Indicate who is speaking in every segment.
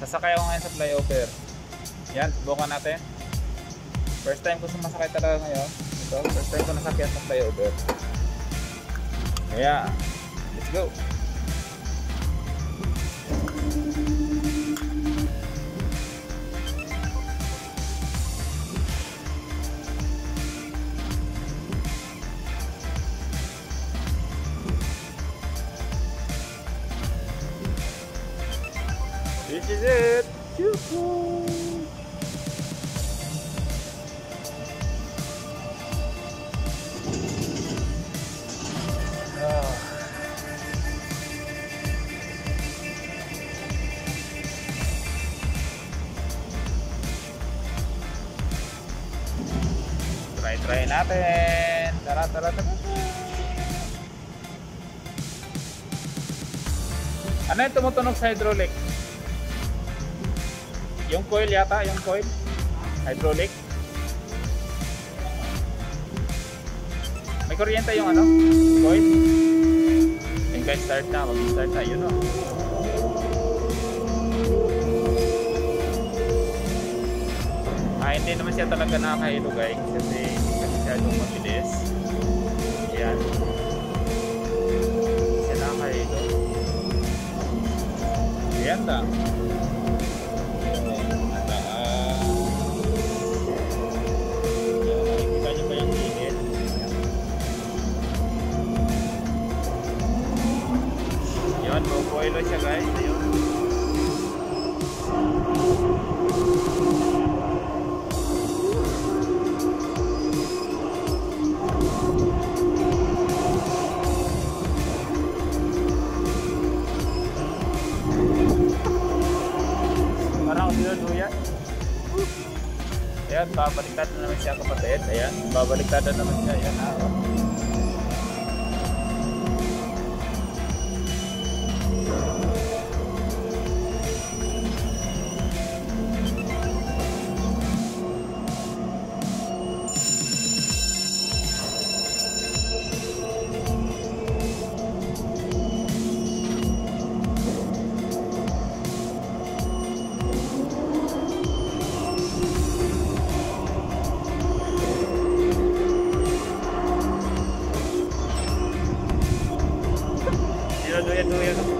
Speaker 1: Sasakay ako ngayon sa flyover. Yan, subukan natin. First time ko sumasakay talaga ngayon. Ito, first time ko nasakyan sa flyover. Kaya, let's go. This is it. Ah. Try try natin. Tara tara tara. Ano yung tumutunog sa hydraulic? Yung coil yata, yung coil. Hydraulic. May kuryente yung ano? Coil. Ayun guys, start na. Mag-start na. Yun o. Ah, hindi naman siya talaga nakakahilo guys. Kasi hindi kasi masyadong mabilis. Ayan. Hindi siya nakakahilo. Ayan lang. Bubuelo siya guys. Ayun. Parang ako dinuduyan. Ayan, babaliktad na naman siya kapatid. Ayan, babaliktad na naman. Oh. Dinuduyan-duyan ako.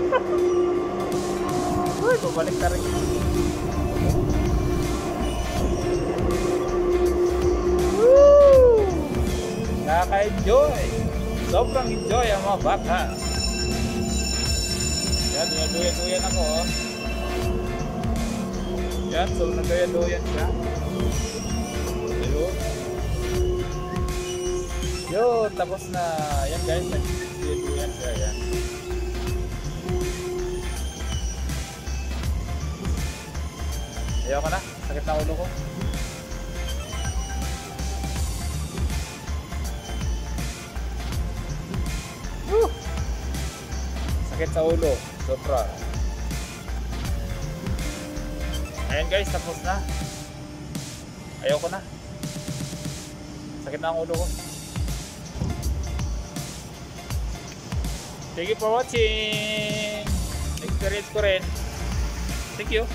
Speaker 1: Uy, babalik na rin. Woo! Nakaka-enjoy. Sobrang enjoy ang mga bata. Yan, dinuduyan-duyan ako. Oh. Yan, so nagduyan-duyan siya. Ayun. Yun, tapos na. Yan guys, nagduyan-duyan siya. Yan. Ayaw ka na? Sakit na ulo ko. Woo! Sakit sa ulo. Sobra. Ayan guys, tapos na. Ayaw ko na. Sakit na ang ulo ko. Thank you for watching. Experience ko rin. Thank you.